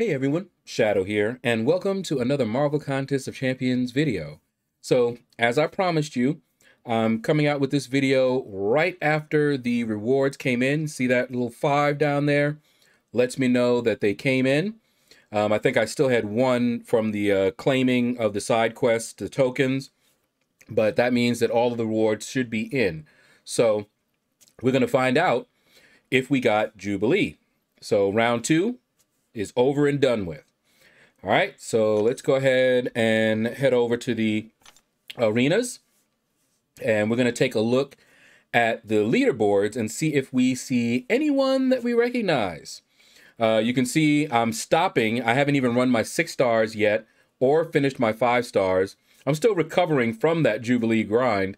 Hey everyone, Shaedow here, and welcome to another Marvel Contest of Champions video. So, as I promised you, I'm coming out with this video right after the rewards came in. See that little five down there? Lets me know that they came in. Um, I think I still had one from the uh, claiming of the side quests, the tokens, but that means that all of the rewards should be in. So, we're going to find out if we got Jubilee. So, round two, is over and done with. All right, so let's go ahead and head over to the arenas. And we're going to take a look at the leaderboards and see if we see anyone that we recognize. Uh, you can see I'm stopping. I haven't even run my six stars yet or finished my five stars. I'm still recovering from that Jubilee grind.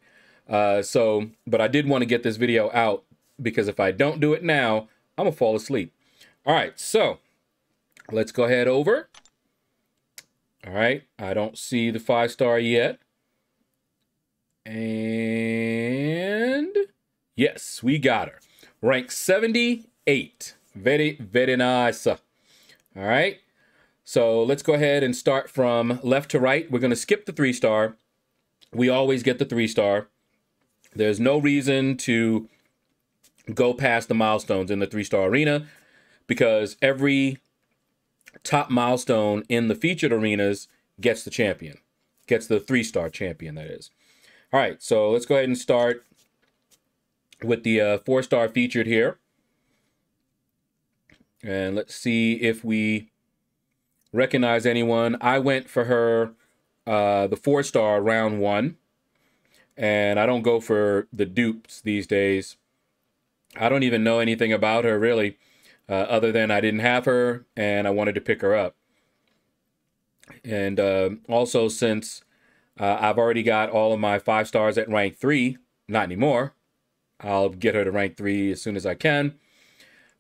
Uh, so, but I did want to get this video out because if I don't do it now, I'm going to fall asleep. All right, so Let's go ahead over. All right, I don't see the five star yet. And yes, we got her. Rank 78. Very, very nice. All right, so let's go ahead and start from left to right. We're going to skip the three star. We always get the three star. There's no reason to go past the milestones in the three star arena because every top milestone in the featured arenas gets the champion, gets the three star champion, that is. All right, so let's go ahead and start with the uh, four star featured here. And let's see if we recognize anyone. I went for her, uh, the four star round one. And I don't go for the dupes these days. I don't even know anything about her, really uh, other than I didn't have her and I wanted to pick her up. And uh, also, since uh, I've already got all of my five stars at rank three, not anymore, I'll get her to rank three as soon as I can.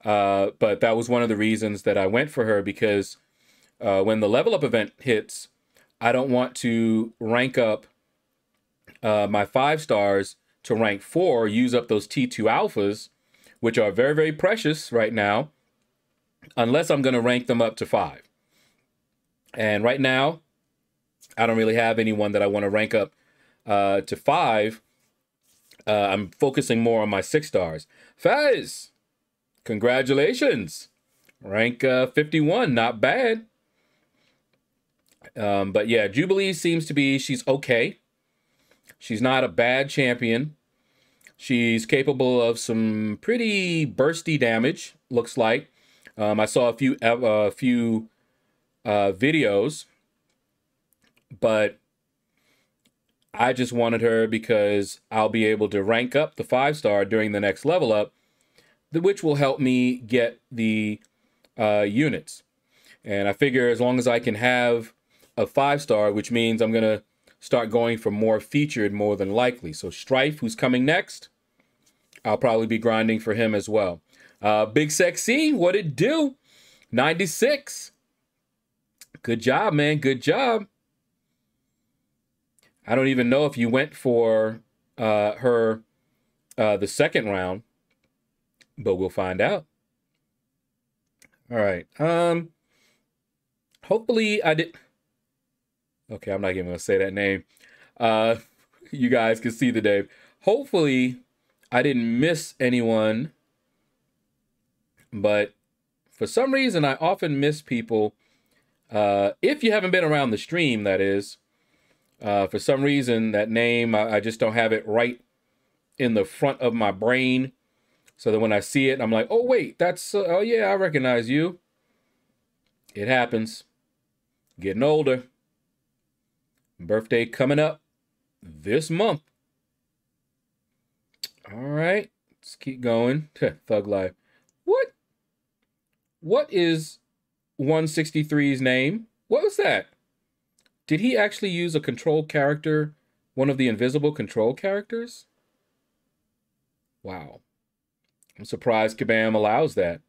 Uh, but that was one of the reasons that I went for her because uh, when the level up event hits, I don't want to rank up uh, my five stars to rank four, use up those T2 alphas, which are very, very precious right now, unless I'm going to rank them up to five. And right now, I don't really have anyone that I want to rank up uh, to five. Uh, I'm focusing more on my six stars. Fez, congratulations. Rank uh, 51, not bad. Um, but yeah, Jubilee seems to be, she's okay. She's not a bad champion. She's capable of some pretty bursty damage, looks like. Um, I saw a few a uh, few uh, videos, but I just wanted her because I'll be able to rank up the five star during the next level up, which will help me get the uh, units. And I figure as long as I can have a five star, which means I'm gonna start going for more featured more than likely. So Strife, who's coming next, I'll probably be grinding for him as well. Uh, Big Sexy, what it do? 96. Good job, man. Good job. I don't even know if you went for uh, her uh, the second round, but we'll find out. All right. Um. Hopefully, I did. Okay, I'm not even gonna say that name. Uh, you guys can see the name. Hopefully, I didn't miss anyone, but for some reason, I often miss people. Uh, if you haven't been around the stream, that is. Uh, for some reason, that name, I, I, just don't have it right in the front of my brain. So that when I see it, I'm like, oh, wait, that's, uh, oh, yeah, I recognize you. It happens. Getting older. Birthday coming up this month. All right, let's keep going. Thug life. What? What is 163's name? What was that? Did he actually use a control character, one of the invisible control characters? Wow. I'm surprised Kabam allows that.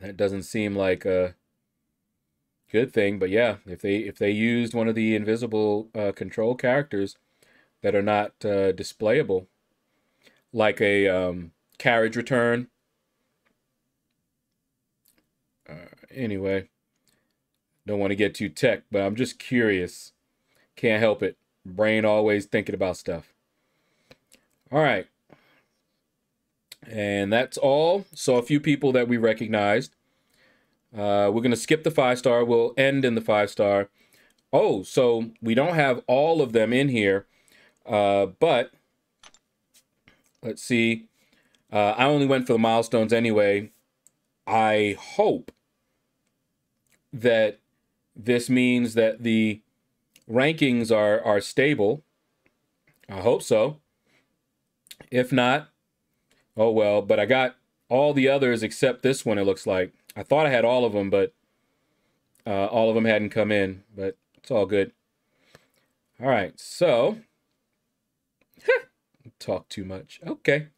That doesn't seem like a good thing, but yeah, if they if they used one of the invisible uh, control characters that are not uh, displayable, like a um, carriage return. Right. Anyway, don't want to get too tech, but I'm just curious. Can't help it. Brain always thinking about stuff. All right. And that's all. So a few people that we recognized. Uh, we're going to skip the five star. We'll end in the five star. Oh, so we don't have all of them in here. Uh, but let's see. Uh, I only went for the milestones anyway. I hope that this means that the rankings are are stable. I hope so. If not, oh well. But I got all the others except this one. It looks like I thought I had all of them, but uh, all of them hadn't come in. But it's all good. All right, so talk too much. Okay.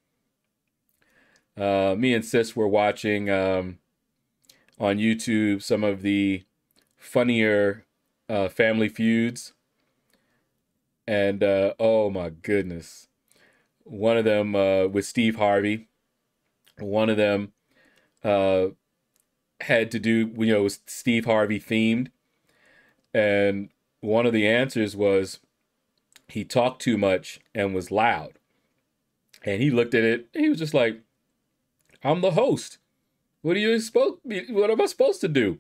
Uh, me and Sis were watching um, on YouTube some of the funnier uh, family feuds. And uh, oh my goodness. One of them uh, with Steve Harvey. One of them uh, had to do, you know, was Steve Harvey themed. And one of the answers was he talked too much and was loud. And he looked at it, he was just like, I'm the host. What are you supposed? What am I supposed to do?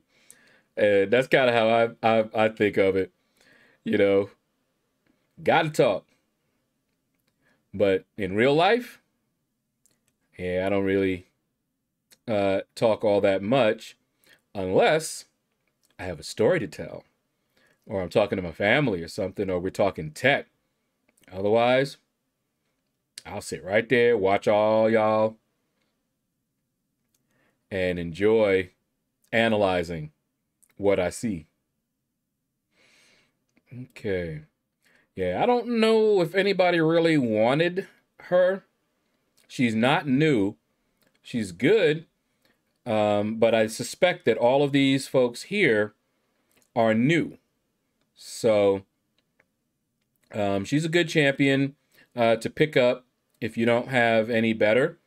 And that's kind of how I, I I think of it. You know, got to talk. But in real life, yeah, I don't really uh, talk all that much unless I have a story to tell, or I'm talking to my family or something, or we're talking tech. Otherwise, I'll sit right there, watch all y'all and enjoy analyzing what I see. Okay. Yeah, I don't know if anybody really wanted her. She's not new. She's good. Um, but I suspect that all of these folks here are new. So um, she's a good champion uh, to pick up if you don't have any better.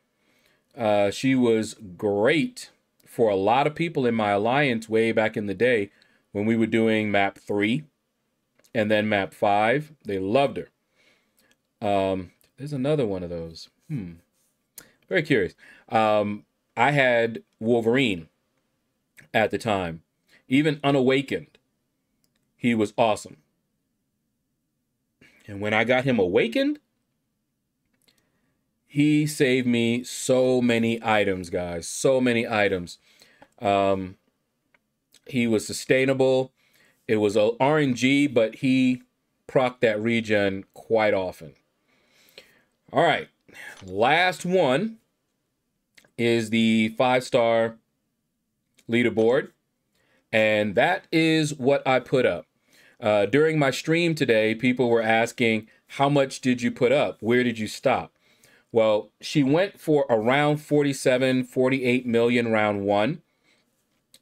Uh, she was great for a lot of people in my alliance way back in the day when we were doing map three and then map five. They loved her. Um, there's another one of those. Hmm. Very curious. Um, I had Wolverine at the time, even unawakened. He was awesome. And when I got him awakened, he saved me so many items, guys. So many items. Um, he was sustainable. It was a RNG, but he proc that regen quite often. All right, last one is the five star leaderboard, and that is what I put up. Uh, during my stream today, people were asking, How much did you put up? Where did you stop? Well, she went for around 47, 48 million round one.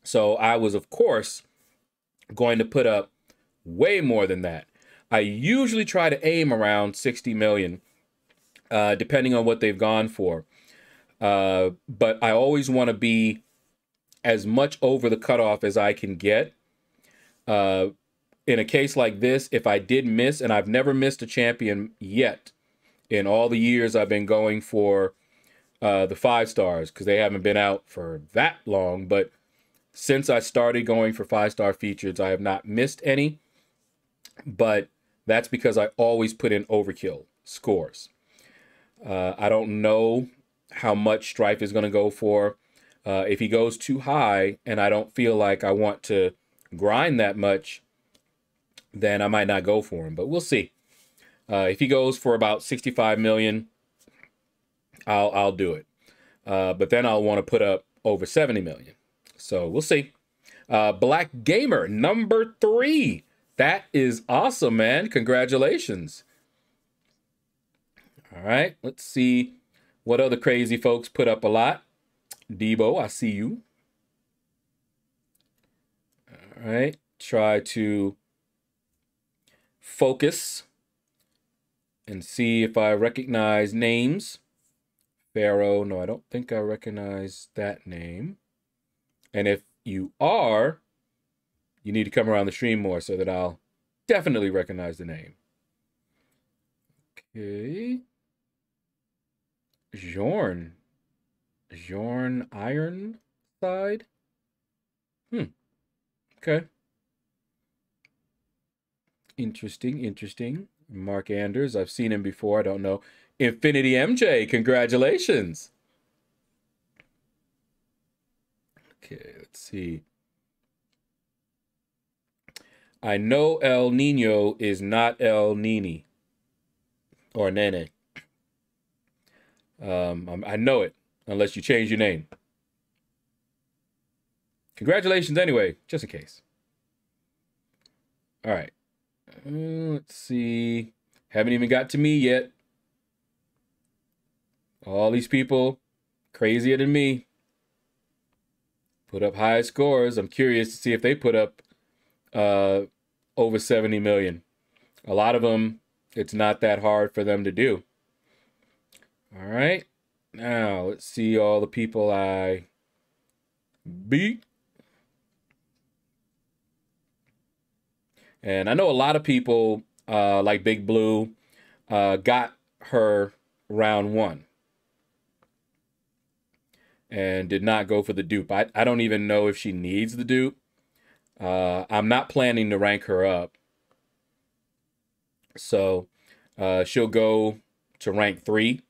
So I was, of course, going to put up way more than that. I usually try to aim around 60 million, uh, depending on what they've gone for. Uh, but I always want to be as much over the cutoff as I can get. Uh, in a case like this, if I did miss, and I've never missed a champion yet, in all the years I've been going for uh, the five stars because they haven't been out for that long. But since I started going for five star features, I have not missed any. But that's because I always put in overkill scores. Uh, I don't know how much Strife is going to go for. Uh, if he goes too high and I don't feel like I want to grind that much, then I might not go for him. But we'll see. Uh, if he goes for about 65 million, I'll I'll do it. Uh, but then I'll want to put up over 70 million. So we'll see. Uh, Black Gamer number three. That is awesome, man. Congratulations. All right, let's see what other crazy folks put up a lot. Debo, I see you. All right, try to focus and see if I recognize names. Pharaoh, no, I don't think I recognize that name. And if you are, you need to come around the stream more so that I'll definitely recognize the name. Okay. Jorn. Jorn Ironside? Hmm. Okay. Interesting, interesting. Mark Anders, I've seen him before. I don't know. Infinity MJ, congratulations. Okay, let's see. I know El Nino is not El Nini or Nene. Um, I know it, unless you change your name. Congratulations, anyway, just in case. All right. Uh, let's see. Haven't even got to me yet. All these people crazier than me put up high scores. I'm curious to see if they put up uh, over 70 million. A lot of them, it's not that hard for them to do. All right. Now, let's see all the people I beat. And I know a lot of people, uh, like Big Blue, uh, got her round one and did not go for the dupe. I, I don't even know if she needs the dupe. Uh, I'm not planning to rank her up. So uh, she'll go to rank three,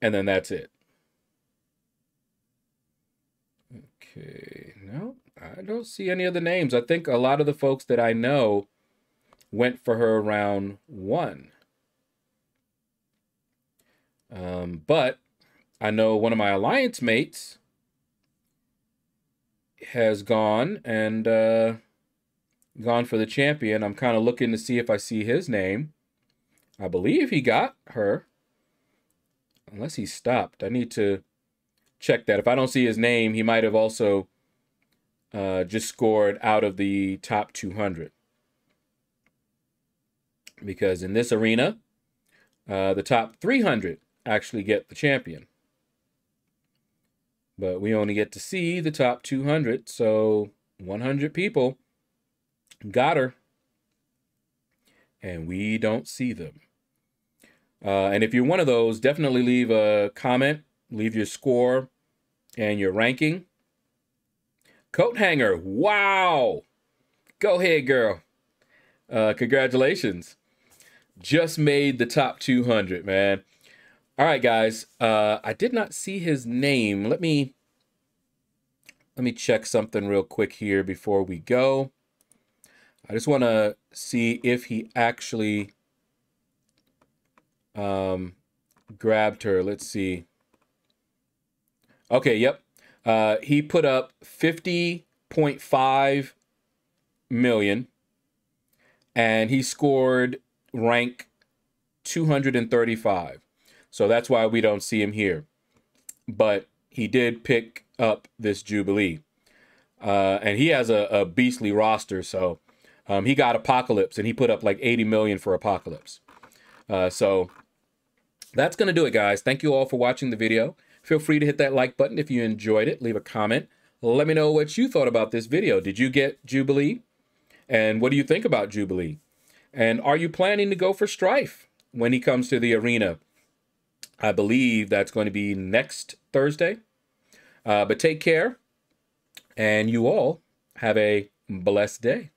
and then that's it. Okay, no, I don't see any other names. I think a lot of the folks that I know went for her round one. Um, but I know one of my alliance mates has gone and uh, gone for the champion. I'm kind of looking to see if I see his name. I believe he got her. Unless he stopped. I need to check that. If I don't see his name, he might have also uh, just scored out of the top 200. Because in this arena, uh, the top 300 actually get the champion. But we only get to see the top 200, so 100 people got her. And we don't see them. Uh, and if you're one of those, definitely leave a comment, leave your score and your ranking. Coat hanger, wow! Go ahead, girl. Uh, congratulations. Just made the top 200, man. All right, guys. Uh, I did not see his name. Let me let me check something real quick here before we go. I just want to see if he actually um, grabbed her. Let's see. Okay, yep. Uh, he put up 50.5 million and he scored rank 235. So that's why we don't see him here. But he did pick up this Jubilee. Uh, and he has a, a beastly roster. So um, he got Apocalypse and he put up like 80 million for Apocalypse. Uh, so that's going to do it, guys. Thank you all for watching the video. Feel free to hit that like button if you enjoyed it. Leave a comment. Let me know what you thought about this video. Did you get Jubilee? And what do you think about Jubilee? And are you planning to go for Strife when he comes to the arena I believe that's going to be next Thursday. Uh, but take care, and you all have a blessed day.